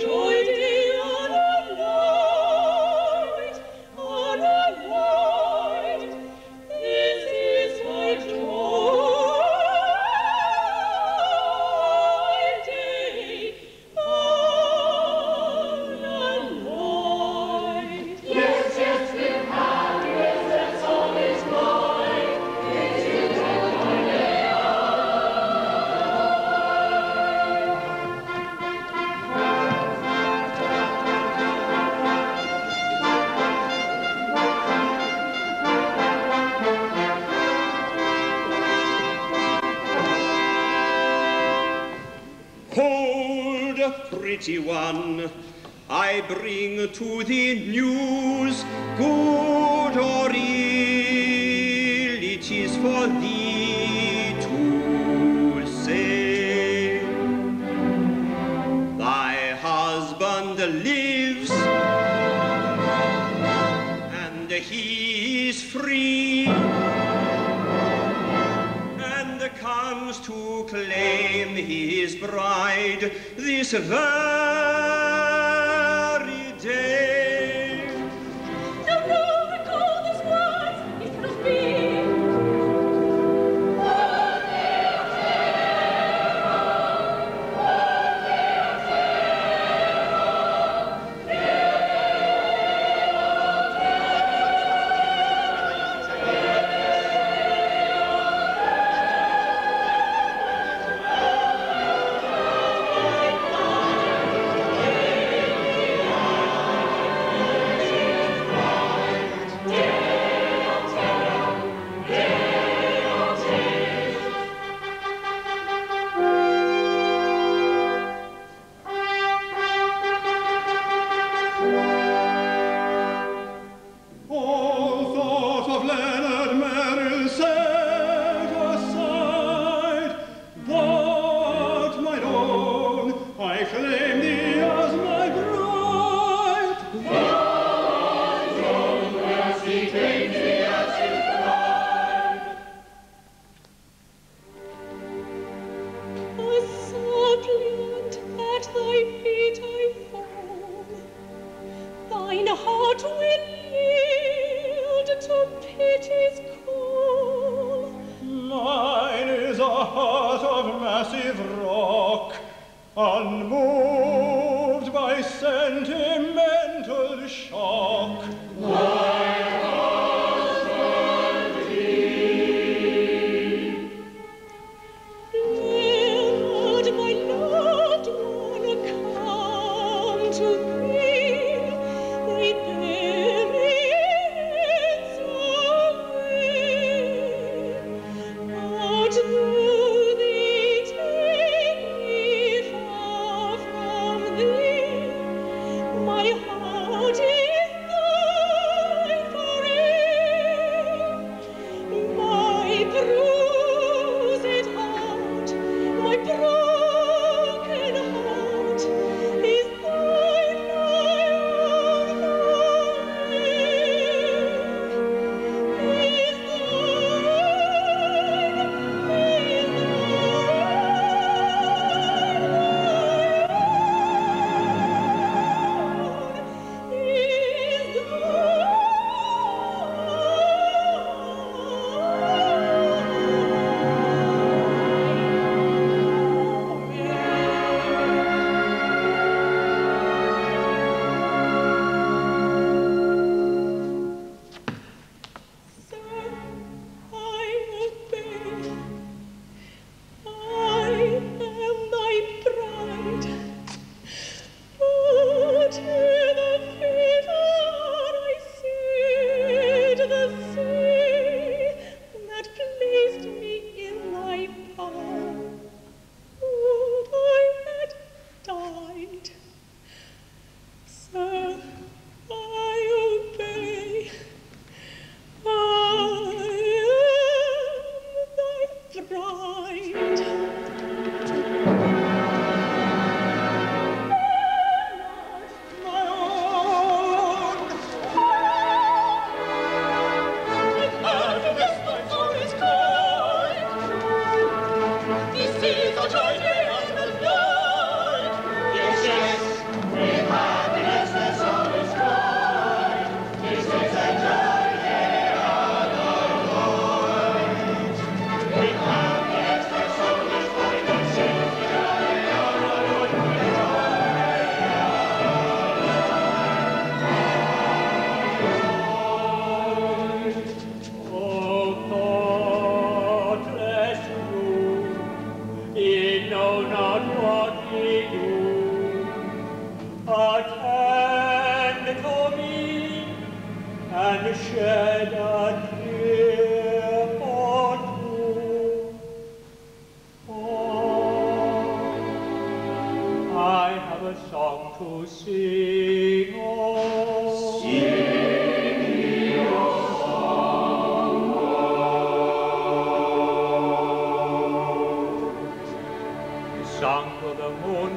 joy. pretty one, I bring to thee news, good or ill, it is for thee to say. Thy husband lives. claim his bride, this verse. brave rock, unmoved by sentimental shock. Why?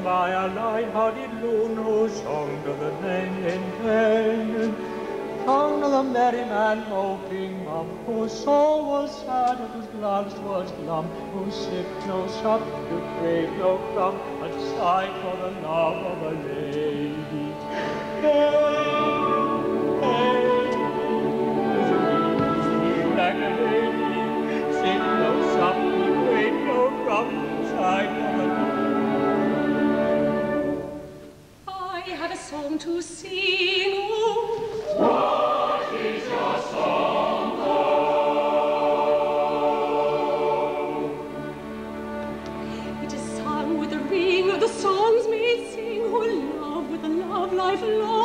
by our light-hearted Lord, no song doth the name intend. The merry man moping mum, whose soul was sad and whose glance was glum, who sipped no sup, who craved no crumb, but sighed for the love of a lady. Hey, hey, like lady, sipped no sup, who no crumb, sighed for the love I have a song to sing. life long.